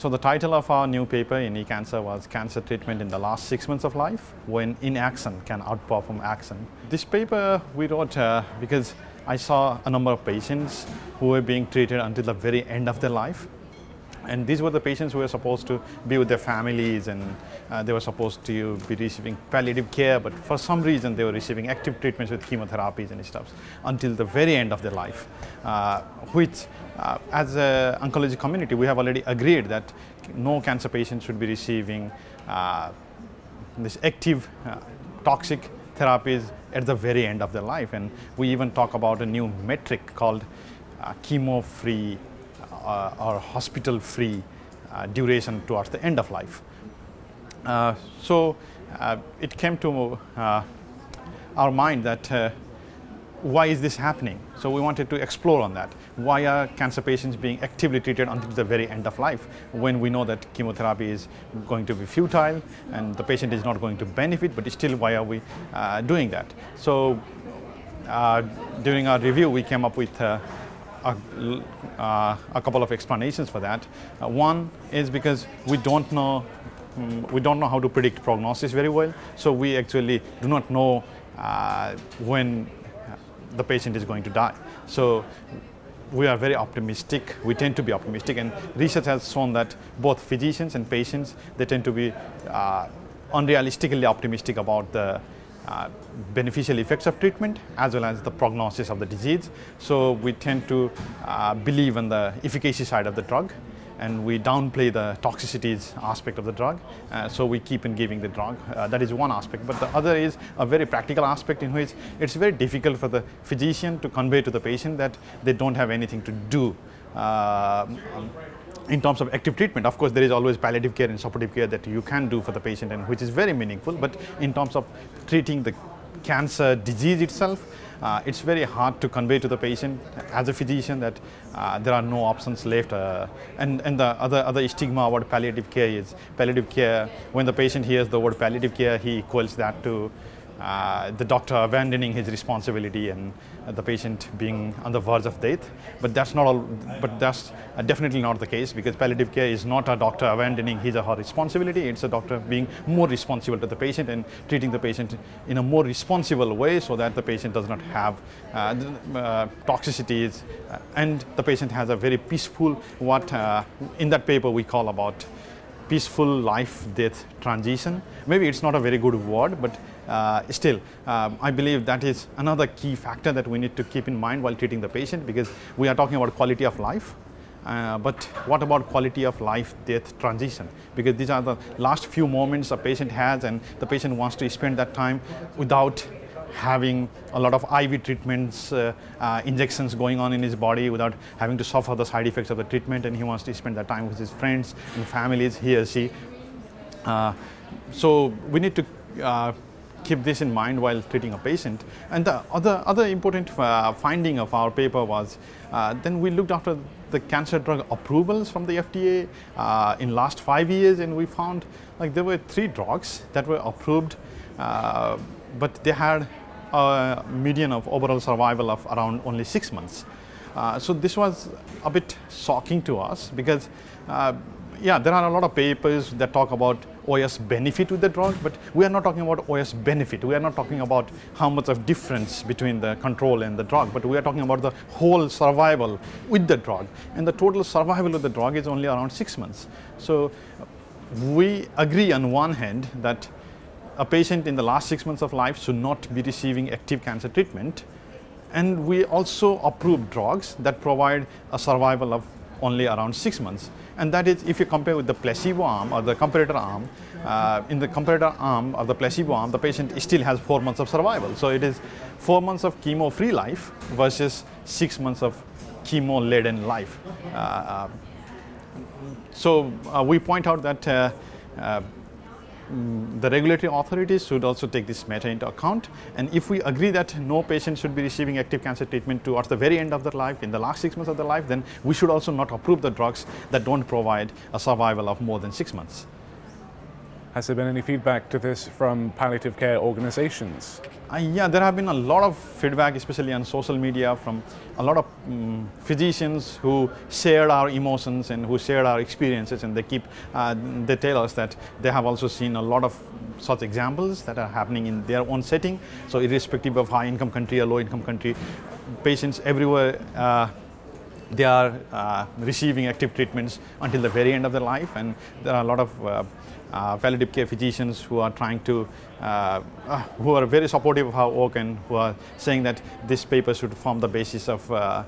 So the title of our new paper in eCancer was Cancer Treatment in the Last Six Months of Life when inaction can outperform action. This paper we wrote uh, because I saw a number of patients who were being treated until the very end of their life and these were the patients who were supposed to be with their families and uh, they were supposed to be receiving palliative care, but for some reason they were receiving active treatments with chemotherapies and stuff until the very end of their life, uh, which uh, as an oncology community we have already agreed that no cancer patient should be receiving uh, this active uh, toxic therapies at the very end of their life. And we even talk about a new metric called uh, chemo-free or hospital-free uh, duration towards the end of life. Uh, so it came to our mind that why is this happening? So we wanted to explore on that. Why are cancer patients being actively treated until the very end of life when we know that chemotherapy is going to be futile and the patient is not going to benefit, but still why are we uh, doing that? So uh, during our review, we came up with uh, a, uh, a couple of explanations for that. Uh, one is because we don't know um, we don't know how to predict prognosis very well, so we actually do not know uh, when the patient is going to die. So we are very optimistic. We tend to be optimistic, and research has shown that both physicians and patients they tend to be uh, unrealistically optimistic about the uh, beneficial effects of treatment as well as the prognosis of the disease. So we tend to uh, believe in the efficacy side of the drug and we downplay the toxicities aspect of the drug. Uh, so we keep on giving the drug. Uh, that is one aspect. But the other is a very practical aspect in which it's very difficult for the physician to convey to the patient that they don't have anything to do. Uh, in terms of active treatment, of course, there is always palliative care and supportive care that you can do for the patient and which is very meaningful. But in terms of treating the cancer disease itself, uh, it's very hard to convey to the patient as a physician that uh, there are no options left. Uh, and, and the other, other stigma about palliative care is palliative care, when the patient hears the word palliative care, he equals that to uh, the doctor abandoning his responsibility and uh, the patient being on the verge of death. But that's not all, but that's uh, definitely not the case because palliative care is not a doctor abandoning his or her responsibility. It's a doctor being more responsible to the patient and treating the patient in a more responsible way so that the patient does not have uh, uh, toxicities and the patient has a very peaceful, what in that paper we call about peaceful life-death transition. Maybe it's not a very good word, but uh, still, um, I believe that is another key factor that we need to keep in mind while treating the patient because we are talking about quality of life. Uh, but what about quality of life death transition? Because these are the last few moments a patient has and the patient wants to spend that time without having a lot of IV treatments, uh, uh, injections going on in his body without having to suffer the side effects of the treatment and he wants to spend that time with his friends and families, he or she. Uh, so we need to uh, keep this in mind while treating a patient. And the other, other important uh, finding of our paper was then we looked after the cancer drug approvals from the FDA uh, in last five years and we found like there were three drugs that were approved uh, but they had a median of overall survival of around only six months. Uh, so this was a bit shocking to us because uh, yeah, there are a lot of papers that talk about OS benefit with the drug, but we are not talking about OS benefit. We are not talking about how much of difference between the control and the drug, but we are talking about the whole survival with the drug. And the total survival of the drug is only around six months. So we agree on one hand that a patient in the last six months of life should not be receiving active cancer treatment. And we also approve drugs that provide a survival of only around six months. And that is if you compare with the placebo arm or the comparator arm, uh, in the comparator arm or the placebo arm, the patient still has four months of survival. So it is four months of chemo-free life versus six months of chemo-laden life. Uh, uh so uh, we point out that Mm, the regulatory authorities should also take this matter into account. And if we agree that no patient should be receiving active cancer treatment towards the very end of their life, in the last six months of their life, then we should also not approve the drugs that don't provide a survival of more than six months. Has there been any feedback to this from palliative care organizations? Uh, yeah, there have been a lot of feedback, especially on social media, from a lot of um, physicians who shared our emotions and who shared our experiences, and they keep uh, they tell us that they have also seen a lot of such examples that are happening in their own setting. So, irrespective of high income country or low income country, patients everywhere. Uh, they are uh, receiving active treatments until the very end of their life. And there are a lot of uh, uh, palliative care physicians who are trying to, uh, uh, who are very supportive of our work and who are saying that this paper should form the basis of uh,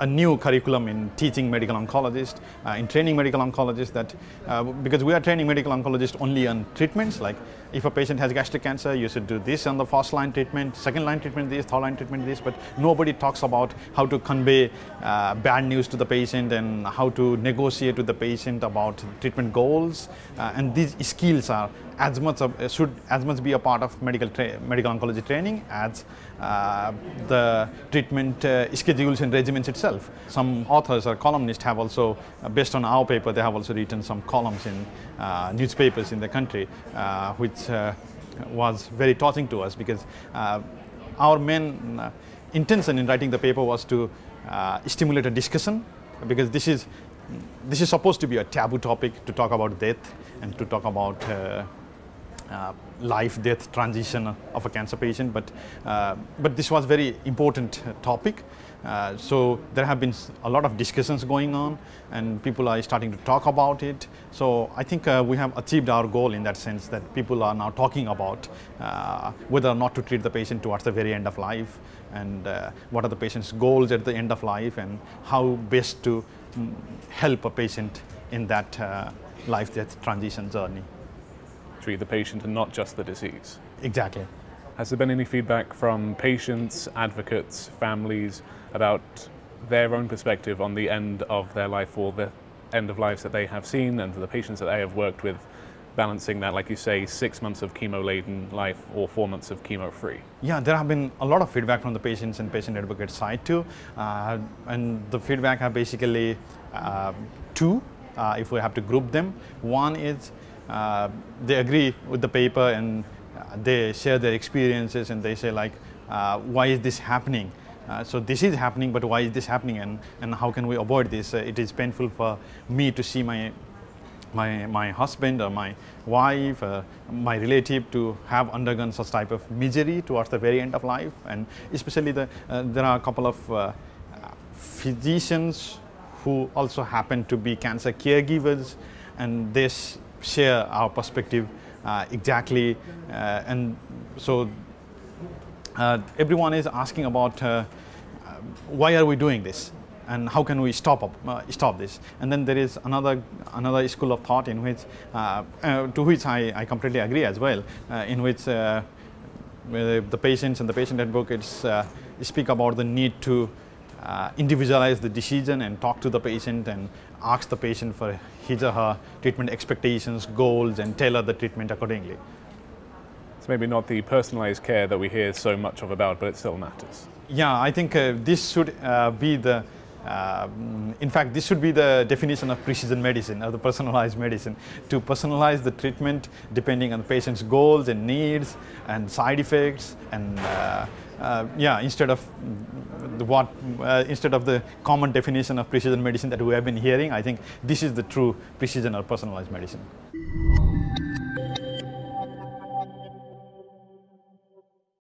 a new curriculum in teaching medical oncologists, uh, in training medical oncologists that, uh, because we are training medical oncologists only on treatments, like if a patient has gastric cancer, you should do this on the first line treatment, second line treatment this, third line treatment this, but nobody talks about how to convey uh, bad news to the patient and how to negotiate with the patient about treatment goals. Uh, and these skills are as much of, should as much be a part of medical medical oncology training as uh, the treatment uh, schedules and regimens itself. Some authors or columnists have also, uh, based on our paper, they have also written some columns in uh, newspapers in the country, uh, which uh, was very touching to us because our main intention in writing the paper was to stimulate a discussion because this is this is supposed to be a taboo topic to talk about death and to talk about uh, life death transition of a cancer patient but uh, but this was very important topic. Uh, so there have been a lot of discussions going on and people are starting to talk about it. So i think uh, we have achieved our goal in that sense that people are now talking about uh, whether or not to treat the patient towards the very end of life and uh, what are the patient's goals at the end of life and how best to mm, help a patient in that life death transition journey the patient and not just the disease. Exactly. Has there been any feedback from patients, advocates, families about their own perspective on the end of their life or the end of lives that they have seen and for the patients that they have worked with, balancing that, like you say, six months of chemo-laden life or four months of chemo-free? Yeah, there have been a lot of feedback from the patients and patient advocate side too. Uh, and the feedback are basically uh, two, uh, if we have to group them. One is they agree with the paper and uh, they share their experiences and they say like, uh, why is this happening? Uh, so this is happening, but why is this happening and, and how can we avoid this? Uh, it is painful for me to see my, my, my husband or my wife, uh, my relative to have undergone such type of misery towards the very end of life. And especially the, there are a couple of physicians who also happen to be cancer caregivers and they share our perspective uh, exactly. Uh, and so uh, everyone is asking about why are we doing this? and how can we stop up, uh, stop this? And then there is another another school of thought in which, uh, uh, to which I, I completely agree as well, in which the patients and the patient advocates speak about the need to uh, individualize the decision and talk to the patient and ask the patient for his or her treatment expectations, goals, and tailor the treatment accordingly. It's maybe not the personalized care that we hear so much of about, but it still matters. Yeah, I think uh, this should uh, be the in fact, this should be the definition of precision medicine or the personalized medicine to personalize the treatment depending on the patient's goals and needs and side effects and uh, uh, yeah, instead of the what uh, instead of the common definition of precision medicine that we have been hearing, I think this is the true precision or personalized medicine.